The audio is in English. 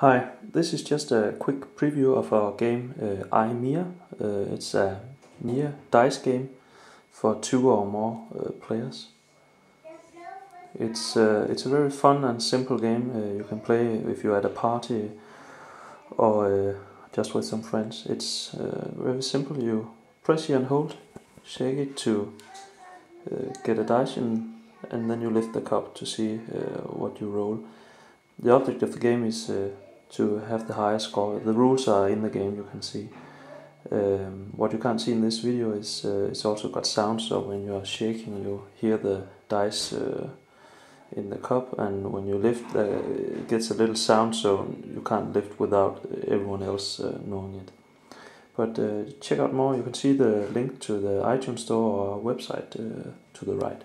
Hi, this is just a quick preview of our game uh, iMia. Uh, it's a Mia dice game for two or more uh, players. It's uh, it's a very fun and simple game. Uh, you can play if you're at a party or uh, just with some friends. It's uh, very simple. You press here and hold, shake it to get a dice in, and then you lift the cup to see what you roll. The object of the game is to have the highest score. The rules are in the game, you can see. Um, what you can't see in this video is uh, it's also got sound, so when you are shaking, you hear the dice uh, in the cup, and when you lift, uh, it gets a little sound, so you can't lift without everyone else uh, knowing it. But uh, check out more. You can see the link to the iTunes Store or website uh, to the right.